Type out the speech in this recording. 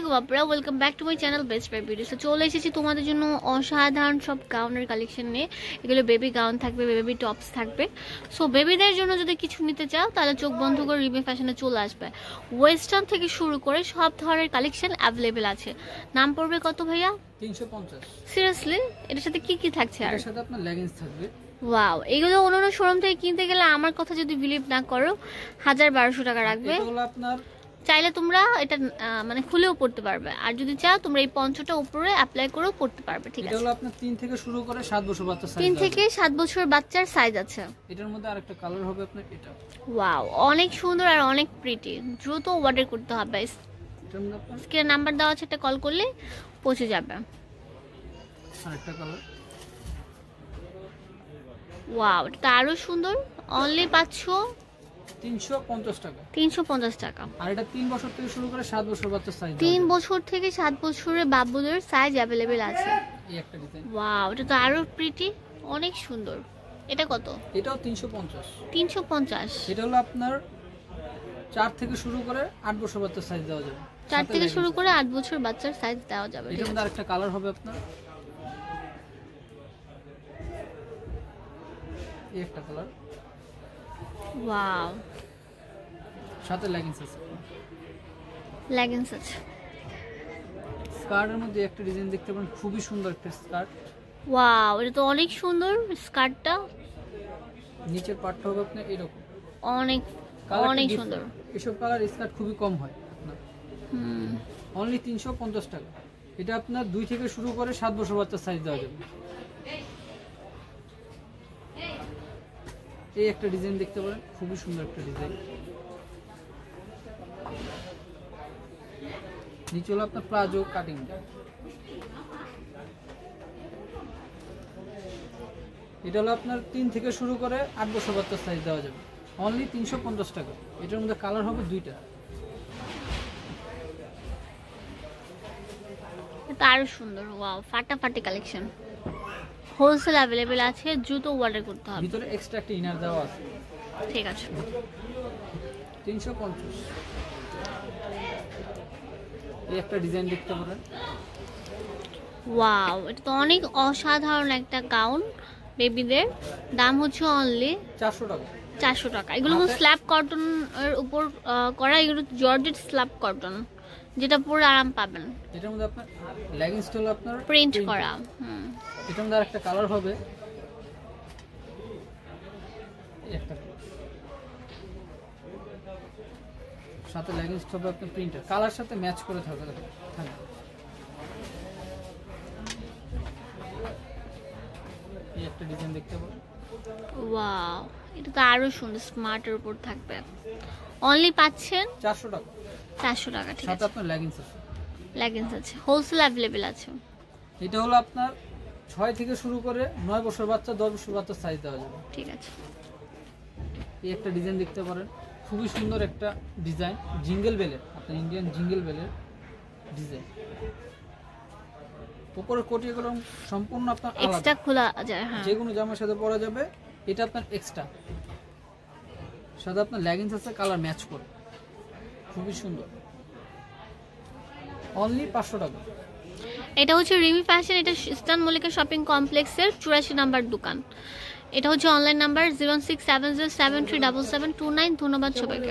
আলাইকুম আপনারা welcome back to my channel best buy video তো চলে এসেছি তোমাদের জন্য অসাধারণ সব গাউনের কালেকশন নিয়ে। এগুলো বেবি গাউন থাকবে বেবি টপস থাকবে। সো বেবিদের জন্য যদি কিছু নিতে চাও তাহলে চোখ বন্ধ করে রিমে ফ্যাশনে চলে আসবে। ওয়েস্টার্ন থেকে শুরু করে সব ধরনের কালেকশন অ্যাভেলেবেল আছে। নাম পড়বে কত ভাইয়া? সিরিয়াসলি এটার সাথে কি কি থাকছে আর? এর সাথে আপনার লেগিংস থাকবে। ওয়াও এগুলো অন্য শোরুম থেকে কিনতে গেলে আমার কথা যদি বিলিভ না করো হাজার বারোশো টাকা রাখবে। এটা হলো আপনার চাইলে তোমরা এটা মানে খুলেও পড়তে পারবে। আর যদি চাও তোমরা এই পঞ্চটা উপরে অ্যাপ্লাই করেও পড়তে পারবে ঠিক আছে? এটা হলো আপনার তিন থেকে শুরু করে সাত বছর বাচ্চা সাইজ তিন থেকে সাত বছর বাচ্চার সাইজ আছে। এটার মধ্যে আরেকটা কালার হবে আপনার এটা। ওয়াও অনেক সুন্দর আর অনেক প্রিটি দ্রুত অর্ডার করতে হবে স্ক্রিনে নাম্বার দেওয়া আছে একটা কল করলে পৌঁছে যাবে। আরেকটা কালার ওয়াও এটা তো আরও সুন্দর। অনলি পাচ্ছ তিনশো পঞ্চাশ টাকা। তিনশো পঞ্চাশ টাকা। আর এটা তিন বছর থেকে শুরু করে সাত বছর বাচ্চা সাইজ তিন বছর থেকে সাত বছরের বাবুদের সাইজ অ্যাভেলেবেল আছে। এই একটা ডিজাইন ওয়াও এটা তো আরও প্রিটি অনেক সুন্দর। এটা কত? এটাও তিনশো পঞ্চাশ। তিনশো পঞ্চাশ। এটা হলো আপনার চার থেকে শুরু করে আট বছর বাচ্চা সাইজ দেওয়া যাবে। চার থেকে শুরু করে আট বছর বাচ্চার সাইজ দেওয়া যাবে এটার মধ্যে আরেকটা কালার হবে আপনার। এই একটা কালার ওয়াও সাথে লেগিংস আছে। লেগিংস আছে। স্কার্টের মধ্যে একটা ডিজাইন দেখতে পারেন খুবই সুন্দর একটা স্কার্ট ওয়াও এটা তো অনেক সুন্দর স্কার্টটা নিচের পার্টটা হবে আপনার এরকম। অনেক অনেক সুন্দর। এসব কালার স্কার্ট খুবই কম হয়। হুম। অনলি তিনশো পঞ্চাশ টাকা। এটা আপনার দুই থেকে শুরু করে সাত বছর বাচ্চার সাইজ দেওয়া যাবে। এই একটা ডিজাইন দেখতে পারেন, খুবই সুন্দর একটা ডিজাইন। নিচে হলো আপনার প্লাজো কাটিং এটা হলো আপনার তিন থেকে শুরু করে আট বছর বাচ্চার সাইজ দেওয়া যাবে। অনলি তিনশো পঞ্চাশ টাকা। এটার মধ্যে কালার হবে দুইটা। আরও সুন্দর ফাটাফাটি কালেকশন হোলসেল অ্যাভেলেবেল আছে দ্রুত অর্ডার করতে হবে। ভিতরে এক্সট্রা একটা ইনার দেওয়া আছে। ঠিক আছে। তিনশো পঞ্চাশ। এই একটা ডিজাইন দেখতে পারেন। ওয়াও এটা তো অনেক অসাধারণ একটা গাউন বেবিদের দাম হচ্ছে অনলি চারশো টাকা। চারশো টাকা। এগুলো স্ল্যাব কটন এর উপর করা এগুলো জর্জেট স্ল্যাব কটন যেটা পুরো আরাম পাবেন। এটার মধ্যে আপনার লেগিংসটা হলো আপনার প্রিন্ট করা হুম। এটার মধ্যে আরেকটা কালার হবে। সাথে লেগিংসটা হবে আপনার প্রিন্টার কালার সাথে ম্যাচ করে থাকবে থাকবে। এই একটা ডিজাইন দেখতে পাবেন ওয়াও এটা তো আরও সুন্দর স্মার্টের উপর থাকবে। অনলি পাচ্ছেন? চারশো টাকা। চারশো টাকা ঠিক আছে। আপনার লেগিংস আছে। লেগিংস আছে হোলসেল অ্যাভেলেবেল আছে। এটা হলো আপনার ছয় থেকে শুরু করে নয় বছর বাচ্চা দশ বছর বাচ্চার সাইজ দেওয়া যাবে। ঠিক আছে। এই একটা ডিজাইন দেখতে পারেন। খুবই সুন্দর একটা ডিজাইন জিঙ্গেল বেলের আপনার ইন্ডিয়ান জিঙ্গেল বেলের ডিজাইন উপরের কোটিগুলো সম্পূর্ণ আপনার এক্সট্রা খোলা যায় হ্যাঁ। যে কোনো জামার সাথে পরা যাবে এটা আপনার এক্সট্রা সাথে আপনার লেগিংস আছে কালার ম্যাচ করে। খুবই সুন্দর। অনলি পাঁচশো টাকা। এটা হচ্ছে রিমি ফ্যাশন, এটা ইস্তান মল্লিকা শপিং কমপ্লেক্সের চুরাশি নাম্বার দোকান। এটা হচ্ছে online number zero six seven zero seven three double seven two nine ধন্যবাদ সবাইকে।